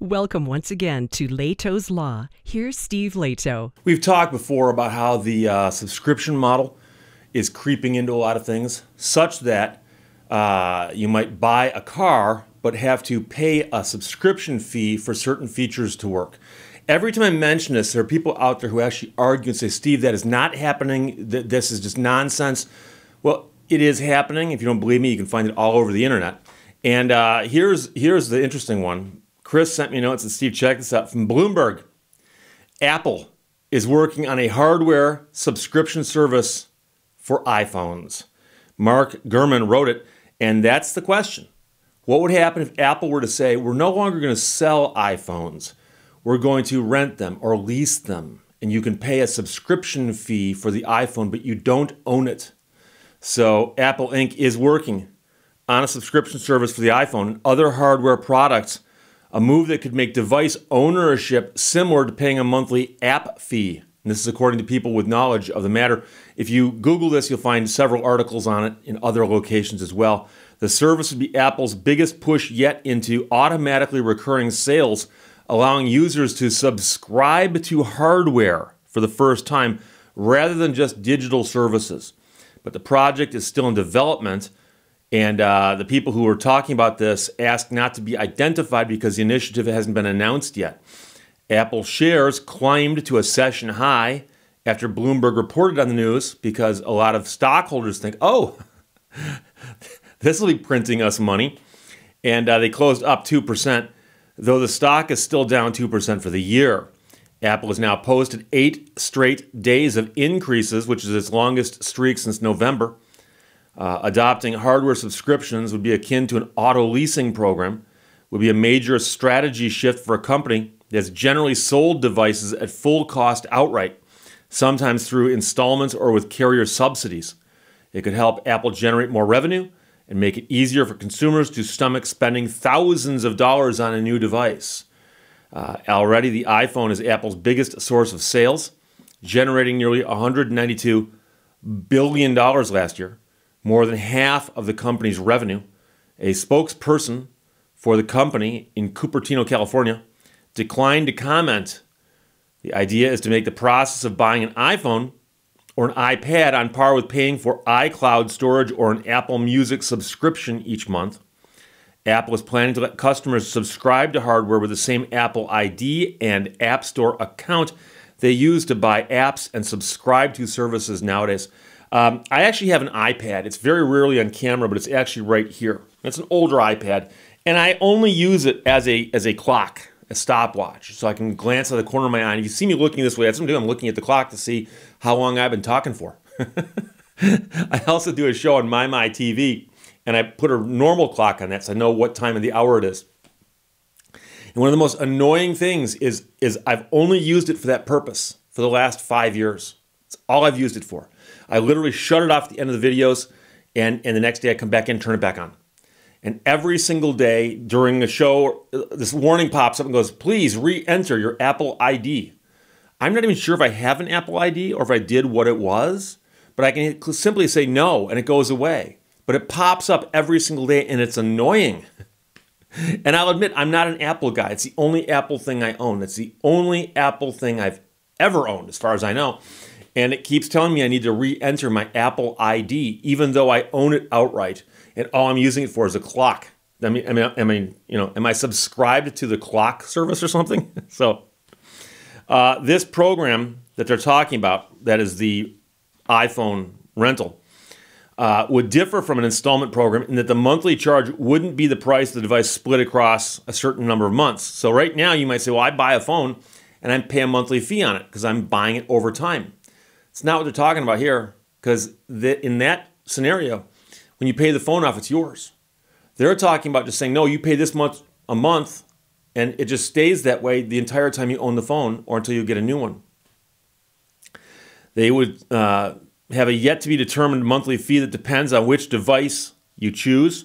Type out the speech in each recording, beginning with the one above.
Welcome once again to Lehto's Law. Here's Steve Lehto. We've talked before about how the uh, subscription model is creeping into a lot of things, such that uh, you might buy a car but have to pay a subscription fee for certain features to work. Every time I mention this, there are people out there who actually argue and say, Steve, that is not happening. This is just nonsense. Well, it is happening. If you don't believe me, you can find it all over the internet. And uh, here's, here's the interesting one. Chris sent me notes, and Steve, check this out from Bloomberg. Apple is working on a hardware subscription service for iPhones. Mark Gurman wrote it, and that's the question. What would happen if Apple were to say, we're no longer going to sell iPhones? we're going to rent them or lease them. And you can pay a subscription fee for the iPhone, but you don't own it. So Apple Inc. is working on a subscription service for the iPhone and other hardware products, a move that could make device ownership similar to paying a monthly app fee. And this is according to people with knowledge of the matter. If you Google this, you'll find several articles on it in other locations as well. The service would be Apple's biggest push yet into automatically recurring sales allowing users to subscribe to hardware for the first time rather than just digital services. But the project is still in development, and uh, the people who were talking about this asked not to be identified because the initiative hasn't been announced yet. Apple shares climbed to a session high after Bloomberg reported on the news because a lot of stockholders think, oh, this will be printing us money. And uh, they closed up 2% though the stock is still down 2% for the year. Apple has now posted eight straight days of increases, which is its longest streak since November. Uh, adopting hardware subscriptions would be akin to an auto leasing program, would be a major strategy shift for a company that's generally sold devices at full cost outright, sometimes through installments or with carrier subsidies. It could help Apple generate more revenue and make it easier for consumers to stomach spending thousands of dollars on a new device. Uh, already, the iPhone is Apple's biggest source of sales, generating nearly $192 billion last year, more than half of the company's revenue. A spokesperson for the company in Cupertino, California, declined to comment. The idea is to make the process of buying an iPhone or an iPad on par with paying for iCloud storage or an Apple Music subscription each month. Apple is planning to let customers subscribe to hardware with the same Apple ID and App Store account they use to buy apps and subscribe to services nowadays. Um, I actually have an iPad. It's very rarely on camera, but it's actually right here. It's an older iPad, and I only use it as a as a clock a stopwatch so I can glance at the corner of my eye. And if you see me looking this way, that's what I'm doing. I'm looking at the clock to see how long I've been talking for. I also do a show on My My TV, and I put a normal clock on that so I know what time of the hour it is. And one of the most annoying things is, is I've only used it for that purpose for the last five years. It's all I've used it for. I literally shut it off at the end of the videos, and, and the next day I come back in, turn it back on. And every single day during the show, this warning pops up and goes, please re enter your Apple ID. I'm not even sure if I have an Apple ID or if I did what it was, but I can simply say no and it goes away. But it pops up every single day and it's annoying. and I'll admit, I'm not an Apple guy. It's the only Apple thing I own. It's the only Apple thing I've ever owned, as far as I know. And it keeps telling me I need to re enter my Apple ID, even though I own it outright and all I'm using it for is a clock. I mean, I mean, I mean, you know, am I subscribed to the clock service or something? so, uh, this program that they're talking about, that is the iPhone rental, uh, would differ from an installment program in that the monthly charge wouldn't be the price of the device split across a certain number of months. So, right now, you might say, well, I buy a phone and I pay a monthly fee on it because I'm buying it over time. It's not what they're talking about here because in that scenario, when you pay the phone off, it's yours. They're talking about just saying, no, you pay this much a month, and it just stays that way the entire time you own the phone or until you get a new one. They would uh, have a yet to be determined monthly fee that depends on which device you choose.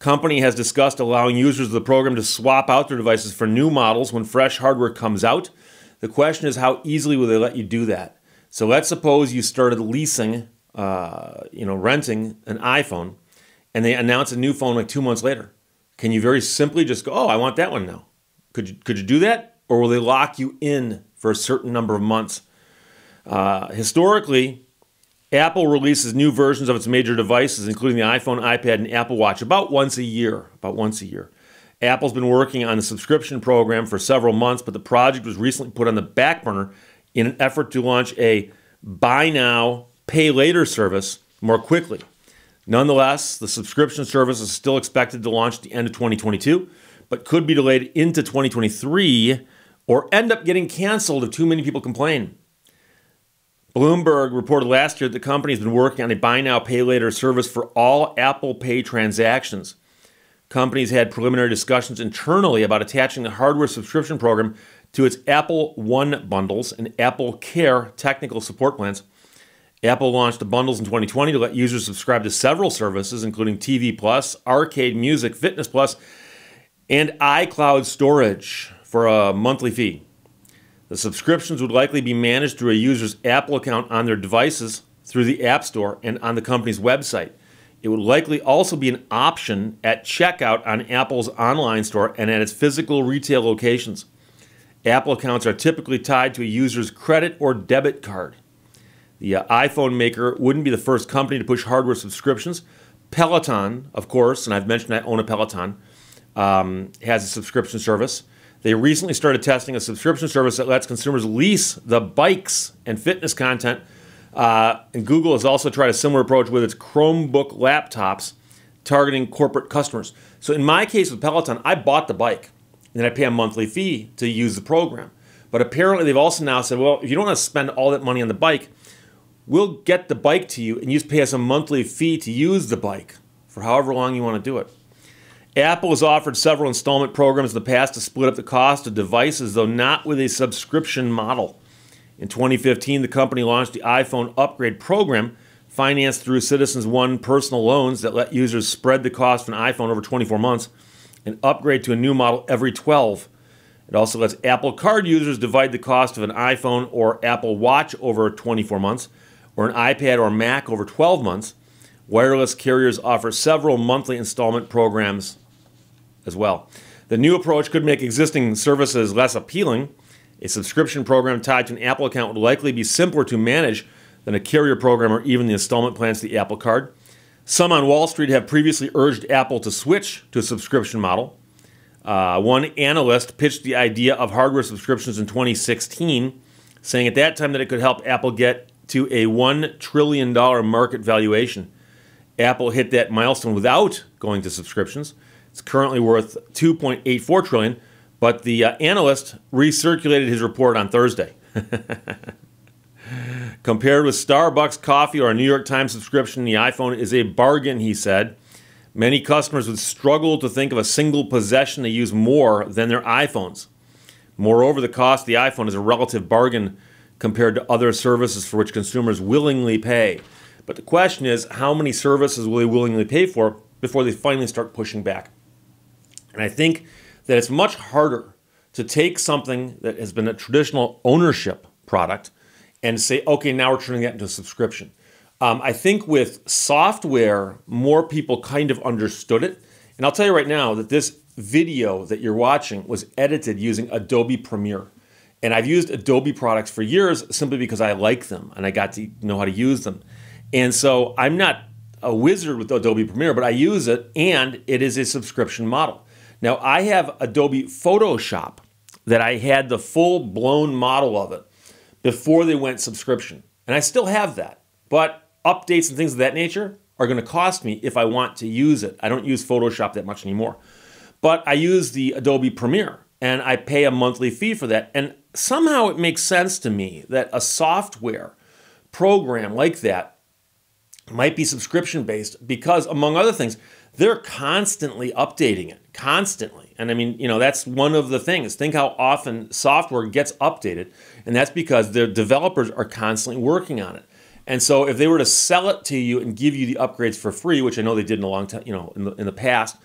Company has discussed allowing users of the program to swap out their devices for new models when fresh hardware comes out. The question is how easily will they let you do that? So let's suppose you started leasing uh, you know, renting an iPhone and they announce a new phone like two months later, can you very simply just go, oh, I want that one now? Could you, could you do that? Or will they lock you in for a certain number of months? Uh, historically, Apple releases new versions of its major devices, including the iPhone, iPad, and Apple Watch, about once a year. About once a year. Apple's been working on the subscription program for several months, but the project was recently put on the back burner in an effort to launch a buy now, pay later service more quickly. Nonetheless, the subscription service is still expected to launch at the end of 2022, but could be delayed into 2023 or end up getting canceled if too many people complain. Bloomberg reported last year that the company has been working on a buy now, pay later service for all Apple Pay transactions. Companies had preliminary discussions internally about attaching the hardware subscription program to its Apple One bundles and Apple Care technical support plans. Apple launched the bundles in 2020 to let users subscribe to several services, including TV Plus, Arcade Music, Fitness Plus, and iCloud storage for a monthly fee. The subscriptions would likely be managed through a user's Apple account on their devices, through the App Store, and on the company's website. It would likely also be an option at checkout on Apple's online store and at its physical retail locations. Apple accounts are typically tied to a user's credit or debit card. The uh, iPhone maker wouldn't be the first company to push hardware subscriptions. Peloton, of course, and I've mentioned I own a Peloton, um, has a subscription service. They recently started testing a subscription service that lets consumers lease the bikes and fitness content. Uh, and Google has also tried a similar approach with its Chromebook laptops targeting corporate customers. So in my case with Peloton, I bought the bike and then I pay a monthly fee to use the program. But apparently they've also now said, well, if you don't want to spend all that money on the bike, we'll get the bike to you and you just pay us a monthly fee to use the bike for however long you want to do it. Apple has offered several installment programs in the past to split up the cost of devices, though not with a subscription model. In 2015, the company launched the iPhone Upgrade Program, financed through Citizens One personal loans that let users spread the cost of an iPhone over 24 months and upgrade to a new model every 12. It also lets Apple Card users divide the cost of an iPhone or Apple Watch over 24 months, or an iPad or Mac over 12 months. Wireless carriers offer several monthly installment programs as well. The new approach could make existing services less appealing. A subscription program tied to an Apple account would likely be simpler to manage than a carrier program or even the installment plans to the Apple Card. Some on Wall Street have previously urged Apple to switch to a subscription model. Uh, one analyst pitched the idea of hardware subscriptions in 2016, saying at that time that it could help Apple get to a $1 trillion market valuation. Apple hit that milestone without going to subscriptions. It's currently worth 2.84 trillion, but the uh, analyst recirculated his report on Thursday. Compared with Starbucks coffee or a New York Times subscription, the iPhone is a bargain, he said. Many customers would struggle to think of a single possession they use more than their iPhones. Moreover, the cost of the iPhone is a relative bargain compared to other services for which consumers willingly pay. But the question is, how many services will they willingly pay for before they finally start pushing back? And I think that it's much harder to take something that has been a traditional ownership product and say, okay, now we're turning that into a subscription. Um, I think with software, more people kind of understood it. And I'll tell you right now that this video that you're watching was edited using Adobe Premiere. And I've used Adobe products for years simply because I like them and I got to know how to use them. And so I'm not a wizard with Adobe Premiere, but I use it and it is a subscription model. Now, I have Adobe Photoshop that I had the full blown model of it before they went subscription. And I still have that. But updates and things of that nature are going to cost me if I want to use it. I don't use Photoshop that much anymore. But I use the Adobe Premiere and I pay a monthly fee for that. And somehow it makes sense to me that a software program like that might be subscription based because, among other things, they're constantly updating it, constantly. And I mean, you know, that's one of the things. Think how often software gets updated, and that's because the developers are constantly working on it. And so, if they were to sell it to you and give you the upgrades for free, which I know they did in a long time, you know, in the, in the past,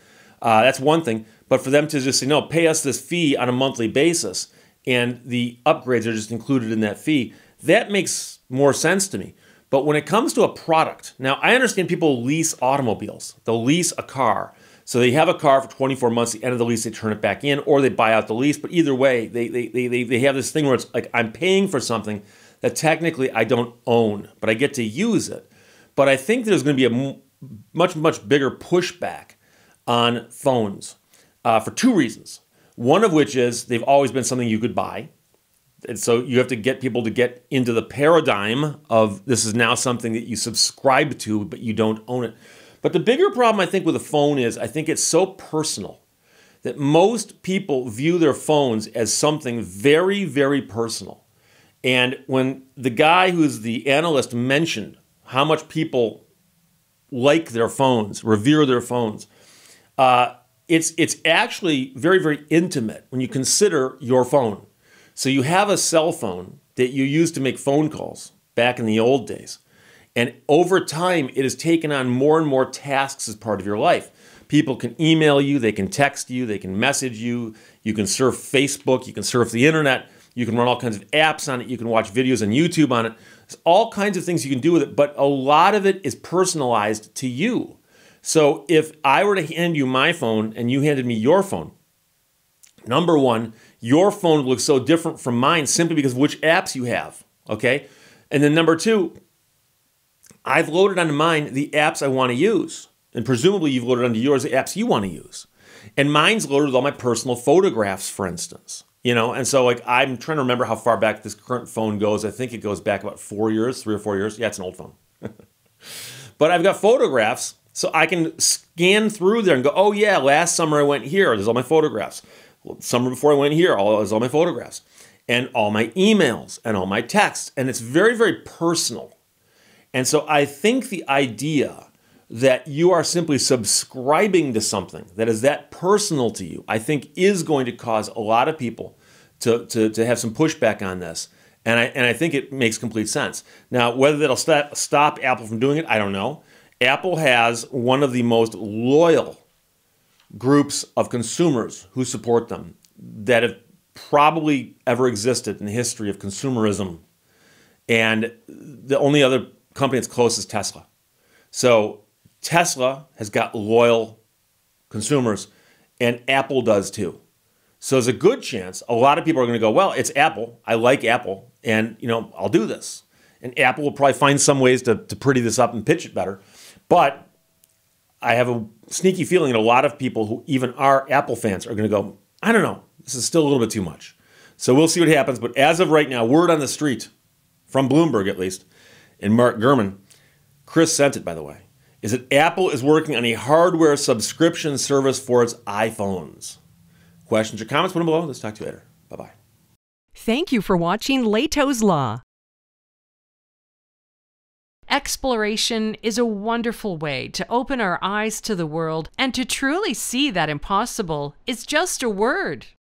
uh, that's one thing. But for them to just say, no, pay us this fee on a monthly basis, and the upgrades are just included in that fee, that makes more sense to me. But when it comes to a product, now I understand people lease automobiles, they'll lease a car. So they have a car for 24 months, the end of the lease, they turn it back in, or they buy out the lease. But either way, they, they, they, they, have this thing where it's like I'm paying for something that technically I don't own, but I get to use it. But I think there's going to be a much, much bigger pushback on phones uh, for two reasons. One of which is they've always been something you could buy. And so you have to get people to get into the paradigm of this is now something that you subscribe to, but you don't own it. But the bigger problem I think with a phone is I think it's so personal that most people view their phones as something very, very personal. And when the guy who's the analyst mentioned how much people like their phones, revere their phones, uh, it's, it's actually very, very intimate when you consider your phone. So you have a cell phone that you use to make phone calls back in the old days. And over time, it has taken on more and more tasks as part of your life. People can email you, they can text you, they can message you, you can surf Facebook, you can surf the internet, you can run all kinds of apps on it, you can watch videos on YouTube on it. There's all kinds of things you can do with it, but a lot of it is personalized to you. So if I were to hand you my phone and you handed me your phone, number one, your phone looks so different from mine simply because of which apps you have. Okay. And then number two, I've loaded onto mine the apps I want to use. And presumably you've loaded onto yours the apps you want to use. And mine's loaded with all my personal photographs, for instance. You know, and so like I'm trying to remember how far back this current phone goes. I think it goes back about four years, three or four years. Yeah, it's an old phone. but I've got photographs, so I can scan through there and go, oh yeah, last summer I went here. There's all my photographs. Summer before I went here, all there's all my photographs. And all my emails and all my texts. And it's very, very personal. And so I think the idea that you are simply subscribing to something that is that personal to you, I think is going to cause a lot of people to, to, to have some pushback on this. And I, and I think it makes complete sense. Now, whether that'll st- stop Apple from doing it, I don't know. Apple has one of the most loyal groups of consumers who support them that have probably ever existed in the history of consumerism. And the only other company that's close is Tesla. So Tesla has got loyal consumers, and Apple does too. So there's a good chance a lot of people are going to go, well, it's Apple. I like Apple, and you know I'll do this. And Apple will probably find some ways to, to pretty this up and pitch it better. But I have a sneaky feeling that a lot of people who even are Apple fans are going to go, I don't know, this is still a little bit too much. So we'll see what happens. But as of right now, word on the street, from Bloomberg at least, and Mark Gurman, Chris sent it by the way, is that Apple is working on a hardware subscription service for its iPhones. Questions or comments, put them below. Let's talk to you later. Bye bye. Thank you for watching Lehto's Law. Exploration is a wonderful way to open our eyes to the world and to truly see that impossible is just a word.